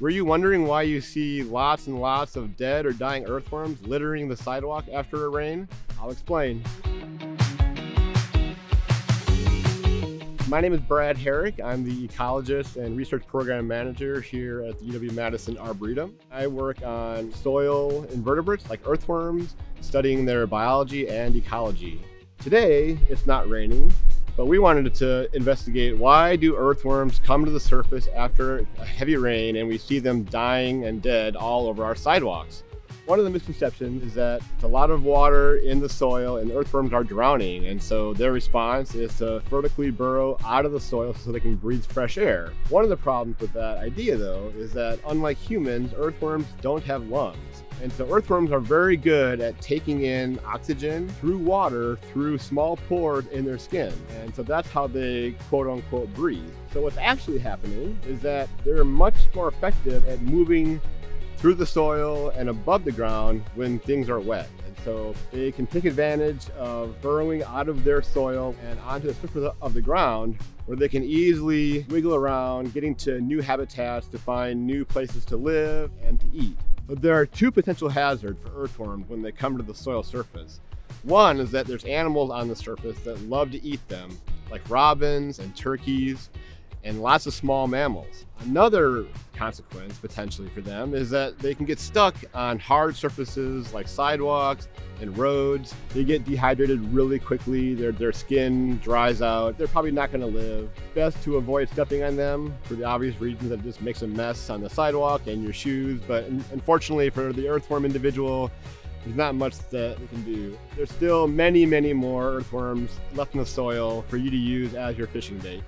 Were you wondering why you see lots and lots of dead or dying earthworms littering the sidewalk after a rain? I'll explain. My name is Brad Herrick. I'm the ecologist and research program manager here at the UW-Madison Arboretum. I work on soil invertebrates like earthworms, studying their biology and ecology. Today, it's not raining, but we wanted to investigate why do earthworms come to the surface after a heavy rain and we see them dying and dead all over our sidewalks. One of the misconceptions is that a lot of water in the soil and earthworms are drowning, and so their response is to vertically burrow out of the soil so they can breathe fresh air. One of the problems with that idea, though, is that unlike humans, earthworms don't have lungs. And so earthworms are very good at taking in oxygen through water through small pores in their skin. And so that's how they quote unquote breathe. So what's actually happening is that they're much more effective at moving through the soil and above the ground when things are wet. And so they can take advantage of burrowing out of their soil and onto the surface of the ground where they can easily wiggle around, getting to new habitats to find new places to live and to eat. But there are two potential hazards for earthworms when they come to the soil surface. One is that there's animals on the surface that love to eat them, like robins and turkeys, and lots of small mammals. Another consequence potentially for them is that they can get stuck on hard surfaces like sidewalks and roads. They get dehydrated really quickly, their, their skin dries out. They're probably not going to live. Best to avoid stepping on them for the obvious reasons that it just makes a mess on the sidewalk and your shoes. But unfortunately for the earthworm individual, there's not much that we can do. There's still many, many more earthworms left in the soil for you to use as your fishing bait.